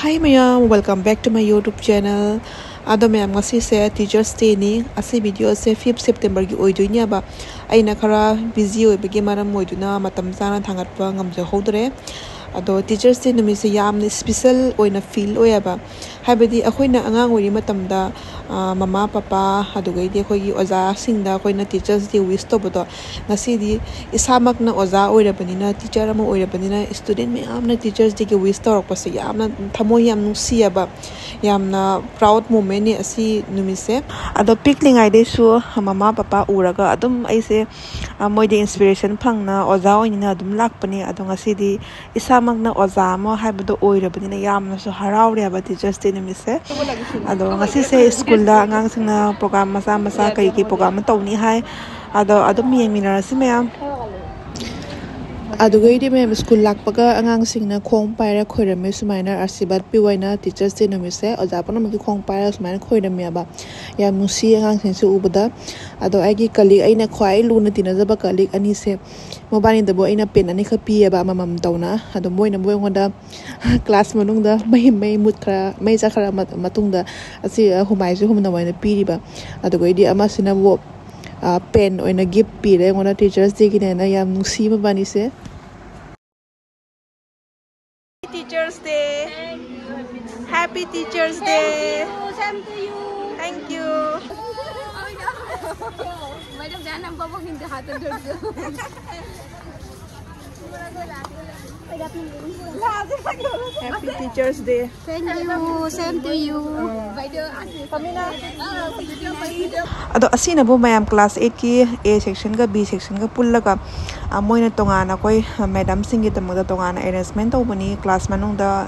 Hi mayam, welcome back to my YouTube channel. Ado mayam ngasi se Teachers Day ni asi video se 5 September gi oidoinya ba aina khara busy oi bege maram oiduna matam sana ngam je hodre ado Teachers Day numi se yam ni special oina feel oyaba habedi oira banina student me amna teachers di ki wish to rok pase yamna thamo yam nusi aba yamna proud moment ni asi numi se ado pikling ai de su mama papa uraga adum ai se moi de inspiration phangna oza oina adum lakpani ado ngasi di isamak na oza mo haibado oira banina yamna su haraure aba teachers day numi se ado ngasi se school ꯁ꯭ꯀꯨꯜꯗ ꯑꯉꯥꯡꯁꯤꯡꯅ programme ꯃꯆꯥ ꯃꯆꯥ ꯀꯩ ꯀꯩ programme ꯑꯃ ꯇꯧꯅꯤ ꯍꯥꯏ ꯑꯗꯣ ꯑꯗꯨꯝ ꯌꯦꯡꯃꯤꯟꯅꯔꯁꯤ ꯃꯌꯥꯝ ꯑꯗꯨꯒꯩꯗꯤ ꯃꯌꯥꯝ ꯁ꯭ꯀꯨꯜ ꯂꯥꯛꯄꯒ ꯑꯉꯥꯡꯁꯤꯡꯅ ꯈꯣꯡ ꯄꯥꯏꯔ ꯈꯣꯏꯔꯝꯃꯦ ꯁꯨꯃꯥꯏꯅ ꯑꯥꯔꯁꯤꯕꯥꯠ ꯄꯤꯌꯣꯏꯅ ꯇꯤꯆꯔꯁ ꯗꯦ ꯅꯨꯃꯤꯠꯁꯦ ꯑꯣꯖꯥ ꯄꯨꯝꯅꯃꯛꯀꯤ ꯈꯣꯡ ꯄꯥꯏꯔ ꯁꯨꯃꯥꯏꯅ ꯈꯣꯏꯔꯝꯃꯦꯕ ꯌꯥꯝ ꯅꯨꯡꯁꯤ ꯑꯉꯥꯡꯁꯤꯡꯁꯦ ꯎꯕꯗ ꯑꯗꯣ ꯑꯩꯒꯤ ꯀꯂꯤꯛ ꯑꯩꯅ ꯈ꯭ꯋꯥꯏ ꯂꯨꯅ ꯇꯤꯟꯅꯖꯕ ꯀꯂꯤꯛ ꯑꯅꯤꯁꯦ ꯃꯕꯥꯅꯤꯗꯕꯨ ꯑꯩꯅ ꯄꯦꯟ ꯑꯅꯤꯈꯛ ꯄꯤꯌꯦꯕ ꯑꯃꯃꯝ ꯇꯧꯅ ꯑꯗꯣ ꯃꯣꯏꯅ ꯃꯣꯏ ꯑꯩꯉꯣꯟꯗ ꯀ꯭ꯂꯥꯁ ꯃꯅꯨꯡꯗ ꯃꯩ ꯃꯩ ꯃꯨꯠꯈ꯭ꯔ ꯃꯩ ꯆꯠꯈ꯭ꯔ ꯃꯇꯨꯡꯗ ꯑꯁꯤ ꯍꯨꯃꯥꯏꯁꯦ ꯍꯨꯝꯅ ꯑꯣꯏꯅ ꯄꯤꯔꯤꯕ ꯑꯗꯨꯒꯩꯗꯤ ꯑꯃꯁꯤꯅꯕꯨ ꯄꯦꯟ ꯑꯣꯏꯅ ꯒꯤꯐ ꯄꯤꯔꯦ ꯑꯩꯉꯣꯟꯗ ꯇꯤꯆꯔꯁ ꯗꯦꯒꯤꯅꯦꯅ ꯌꯥꯝ ꯅꯨꯡꯁꯤ ꯃꯕꯥꯅꯤꯁꯦ Happy Teachers Day. Same to you. Thank you. Madam jangan nampak pun kita hati dulu. Happy Teachers Day. Thank you. Same to you. ꯑꯗꯣ ꯑꯁꯤꯅꯕꯨ ꯃꯌꯥꯝ ꯀ꯭ꯂꯥꯁ ꯑꯩꯠꯀꯤ ꯑꯦ ꯁꯦꯛꯁꯟꯒ ꯕꯤ ꯁꯦꯛꯁꯟꯒ ꯄꯨꯜꯂꯒ ꯃꯣꯏꯅ ꯇꯣꯉꯥꯟꯅ ꯑꯩꯈꯣꯏ ꯃꯦꯗꯥꯝꯁꯤꯡꯒꯤꯗꯃꯛꯇ ꯇꯣꯉꯥꯟꯅ ꯑꯦꯔꯦꯟꯖꯃꯦꯟ ꯇꯧꯕꯅꯤ ꯀ꯭ꯂꯥꯁ ꯃꯅꯨꯡꯗ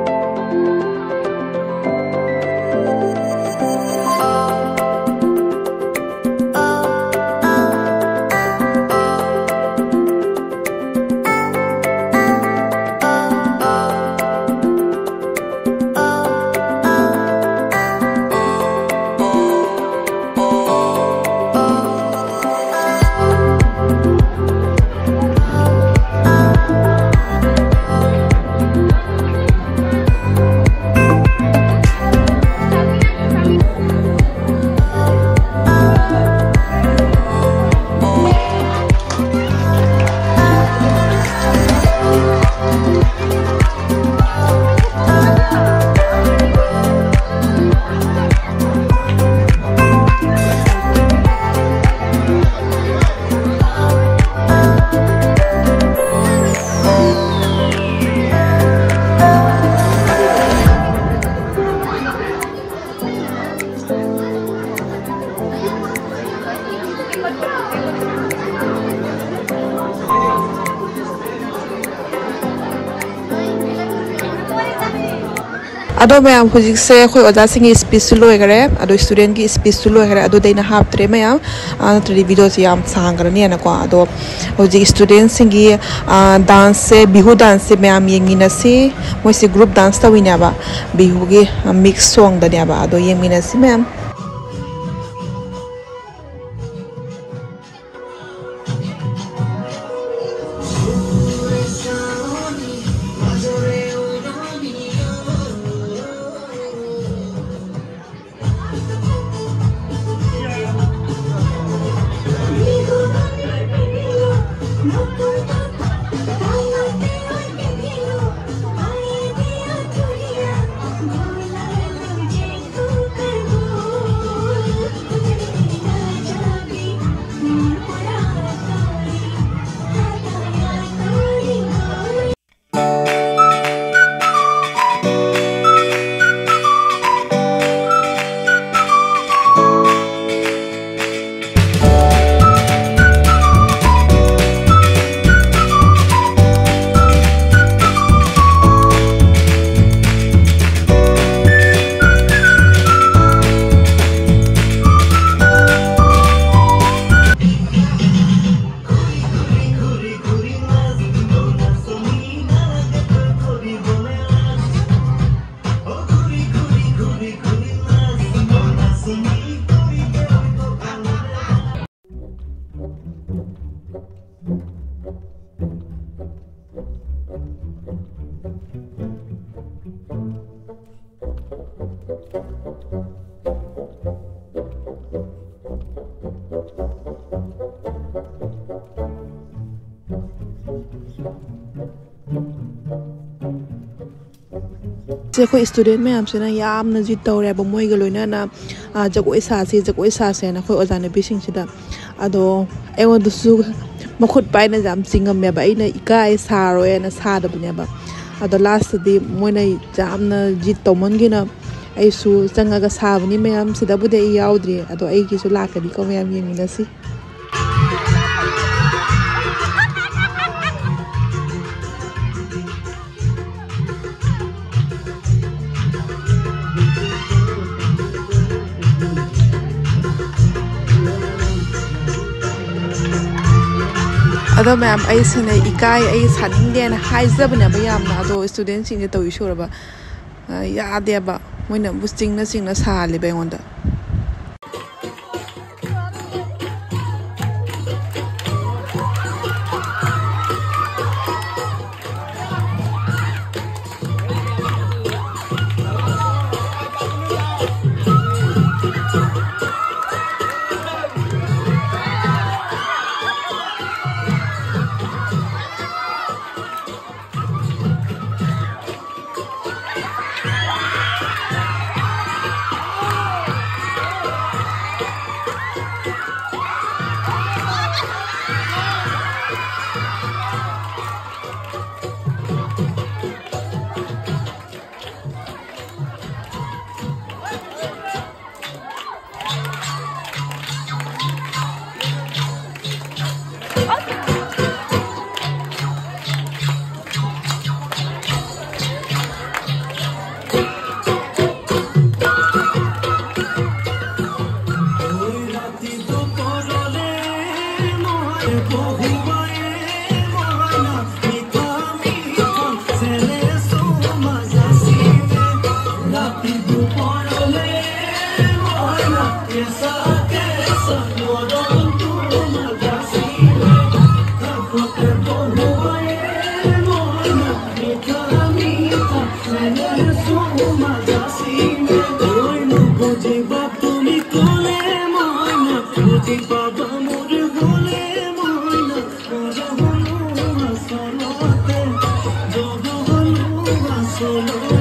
अदो मैम हजिक से अखोई ओजा सिंह स्पीच लोगरे अदो स्टूडेंट की स्पीच लोगरे अदो देना हापत्रे मैं नत्री वीडियो से याम सांगरने को अदो स्टूडेंट सिंह की डांस से बिहू डांस से मैम यंगिना मोसे ग्रुप डांस तविनाबा बिहू की मिक्स सॉन्ग दनेबा अदो यंगिना से ꯁꯦ ꯑꯩꯈꯣꯏ ꯏꯁꯇꯨꯗꯦꯟ ꯃꯌꯥꯝꯁꯤꯅ ꯌꯥꯝꯅ ꯖꯤꯠ ꯇꯧꯔꯦꯕ ꯃꯣꯏꯒ ꯂꯣꯏꯅꯅ ꯖꯒꯣꯏ ꯁꯥꯁꯤ ꯖꯒꯣꯏ ꯁꯥꯁꯦꯅ ꯑꯩꯈꯣꯏ ꯑꯣꯖꯥ ꯅꯨꯄꯤꯁꯤꯡꯁꯤꯗ ꯑꯗꯣ ꯑꯩꯉꯣꯟꯗꯁꯨ ꯃꯈꯨꯠ ꯄꯥꯏꯅ ꯌꯥꯝ ꯆꯤꯡꯉꯝꯃꯦꯕ ꯑꯩꯅ ꯏꯀꯥꯏ ꯁꯥꯔꯣꯏꯅ ꯁꯥꯗꯕꯅꯦꯕ ꯑꯗꯣ ꯂꯥꯁꯇꯗꯤ ꯃꯣꯏꯅ ꯌꯥꯝꯅ ꯖꯤꯠ ꯇꯧꯃꯟꯈꯤꯅ ꯑꯩꯁꯨ ꯆꯪꯉꯒ ꯁꯥꯕꯅꯤ ꯃꯌꯥꯝꯁꯤꯗꯕꯨꯗꯤ ꯑꯩ ꯌꯥꯎꯗ꯭ꯔꯤ ꯑꯗꯣ ꯑꯩꯒꯤꯁꯨ ꯂꯥꯛꯀꯅꯤꯀꯣ ꯃꯌꯥꯝ ꯌꯦꯡꯃꯤꯟꯅꯁꯤ ꯑꯗꯣ ꯃꯌꯥꯝ ꯑꯩꯁꯤꯅ ꯏꯀꯥꯏ ꯑꯩ ꯁꯥꯅꯤꯡꯗꯦꯅ ꯍꯥꯏꯖꯕꯅꯦꯕ ꯌꯥꯝꯅ ꯑꯗꯣ ꯁ꯭ꯇꯨꯗꯦꯟꯁꯤꯡꯁꯦ ꯇꯧꯏ ꯁꯨꯔꯕ ꯌꯥꯗꯦꯕ ꯃꯣꯏꯅ ꯑꯃꯨꯛ ꯆꯤꯡꯅ ꯆꯤꯡꯅ ꯁꯥꯍꯜꯂꯦꯕ ꯑꯩꯉꯣꯟꯗ solo.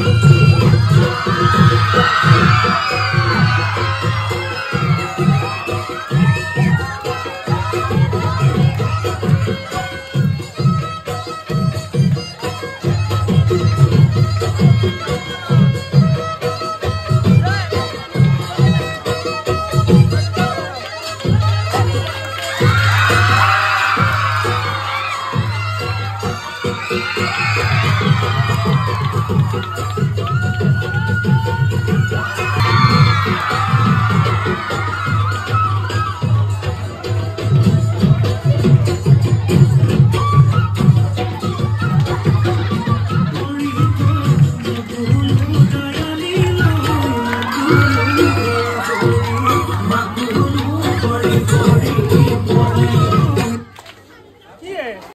Thank you.